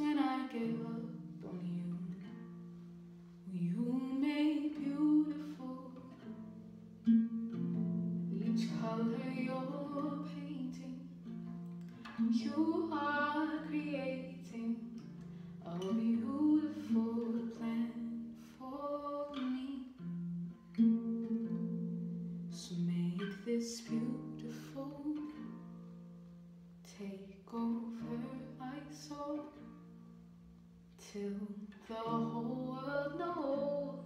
when I gave up on you. You made beautiful each color you're painting. You are creating a beautiful plan for me. So make this beautiful. Take over my soul till the whole world knows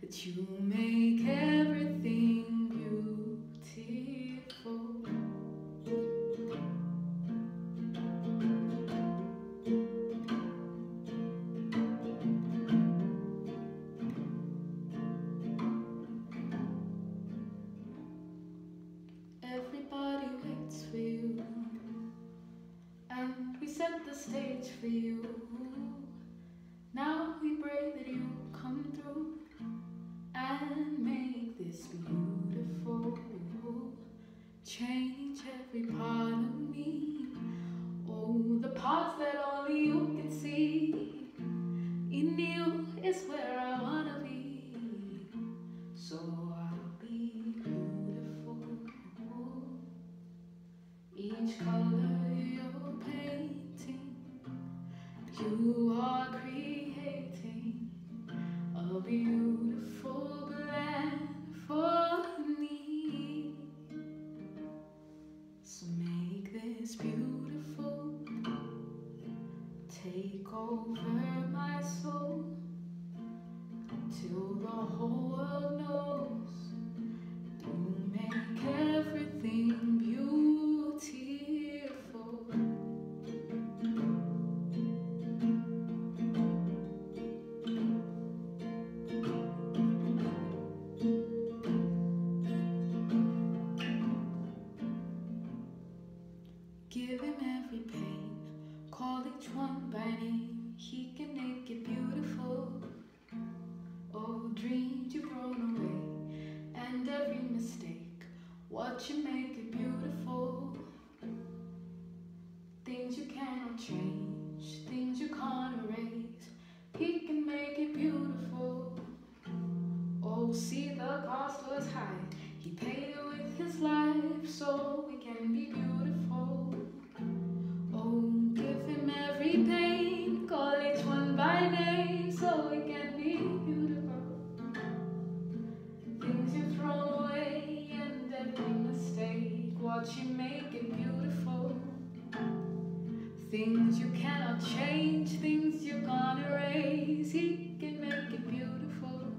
that you make everything beautiful. Everybody waits for you, and we set the stage for you. Make this beautiful. Change every part of me. Oh, the parts that only you can see. In you is where I wanna be. So I'll be beautiful. Each color you're painting, you are creating Take over my soul till the whole world knows each one by name. He can make it beautiful. Oh, dreams you've thrown away, and every mistake, watch him make it beautiful. Things you cannot change, things you can't erase. He can make it beautiful. Oh, see the cost was high. He paid it with his life so we can be beautiful. Things you cannot change, things you can't erase, he can make it beautiful.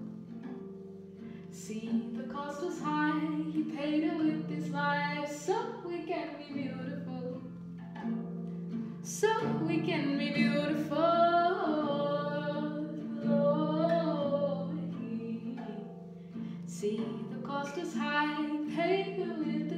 See, the cost was high, he paid it with his life, so we can be beautiful. So we can be beautiful. See, the cost is high, he paid it with